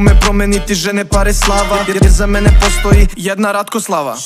me promeniti žene pare slava. Jer za mene postoji jedna Ratko Slava